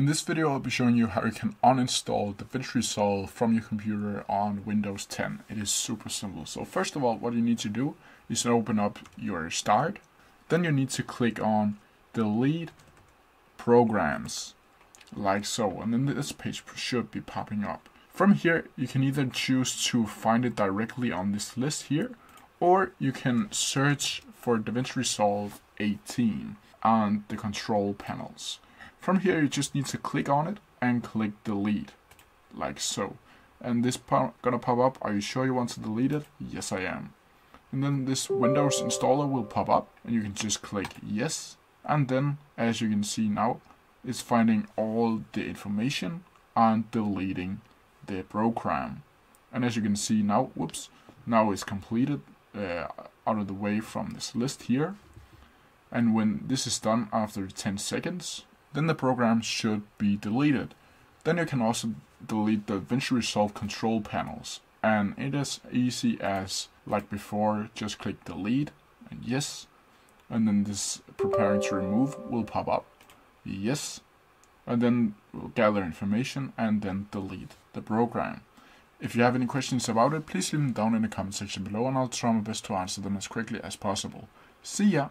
In this video I'll be showing you how you can uninstall DaVinci Resolve from your computer on Windows 10. It is super simple. So first of all what you need to do is open up your start. Then you need to click on delete programs like so and then this page should be popping up. From here you can either choose to find it directly on this list here or you can search for DaVinci Resolve 18 on the control panels. From here you just need to click on it and click delete, like so. And this po gonna pop up, are you sure you want to delete it? Yes I am. And then this Windows installer will pop up and you can just click yes. And then as you can see now, it's finding all the information and deleting the program. And as you can see now, whoops, now it's completed uh, out of the way from this list here. And when this is done after 10 seconds, then the program should be deleted. Then you can also delete the DaVinci Resolve control panels. And it is easy as like before, just click delete and yes. And then this preparing to remove will pop up. Yes. And then we'll gather information and then delete the program. If you have any questions about it, please leave them down in the comment section below and I'll try my best to answer them as quickly as possible. See ya!